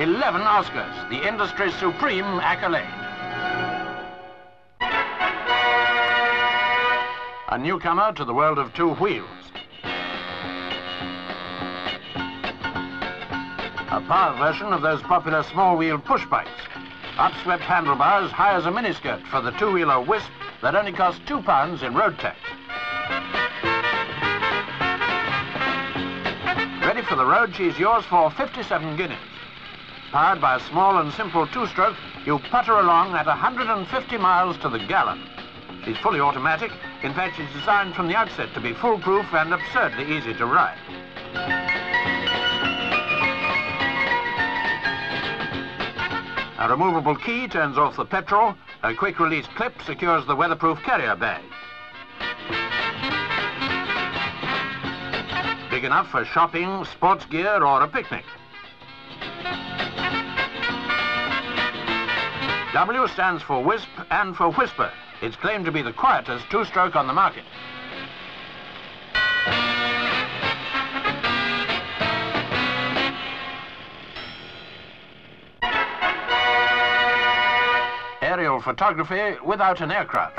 11 Oscars, the industry's supreme accolade. A newcomer to the world of two wheels. A power version of those popular small-wheel push bikes. Upswept handlebars high as a miniskirt for the two-wheeler Wisp that only costs two pounds in road tax. Ready for the road, she's yours for 57 guineas. Powered by a small and simple two-stroke, you putter along at 150 miles to the gallon. She's fully automatic. In fact, she's designed from the outset to be foolproof and absurdly easy to ride. A removable key turns off the petrol. A quick-release clip secures the weatherproof carrier bag. Big enough for shopping, sports gear, or a picnic. W stands for Wisp and for Whisper. It's claimed to be the quietest two-stroke on the market. Aerial photography without an aircraft.